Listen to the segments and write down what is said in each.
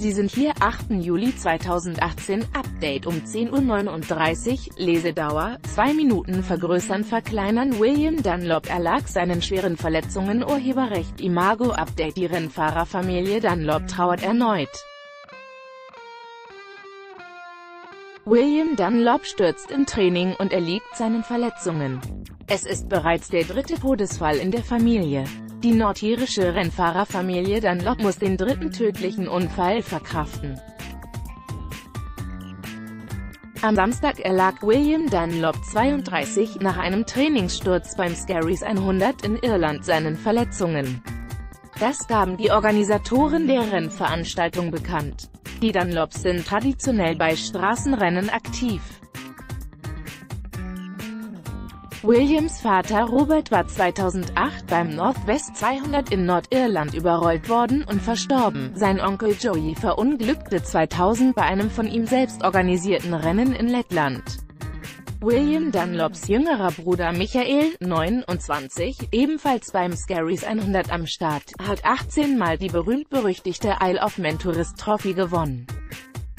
Sie sind hier 8. Juli 2018 Update um 10.39 Uhr Lesedauer 2 Minuten vergrößern verkleinern William Dunlop erlag seinen schweren Verletzungen Urheberrecht Imago Update Die Rennfahrerfamilie Dunlop trauert erneut. William Dunlop stürzt im Training und erliegt seinen Verletzungen. Es ist bereits der dritte Todesfall in der Familie. Die nordirische Rennfahrerfamilie Dunlop muss den dritten tödlichen Unfall verkraften. Am Samstag erlag William Dunlop 32 nach einem Trainingssturz beim Scaries 100 in Irland seinen Verletzungen. Das gaben die Organisatoren der Rennveranstaltung bekannt. Die Dunlops sind traditionell bei Straßenrennen aktiv. Williams Vater Robert war 2008 beim Northwest 200 in Nordirland überrollt worden und verstorben. Sein Onkel Joey verunglückte 2000 bei einem von ihm selbst organisierten Rennen in Lettland. William Dunlops jüngerer Bruder Michael, 29, ebenfalls beim Scaries 100 am Start, hat 18 Mal die berühmt-berüchtigte Isle of Man Tourist Trophy gewonnen.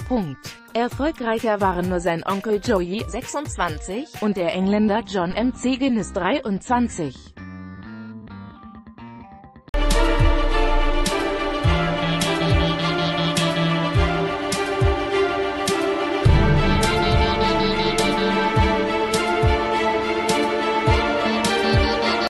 Punkt. Erfolgreicher waren nur sein Onkel Joey, 26, und der Engländer John M. Guinness 23.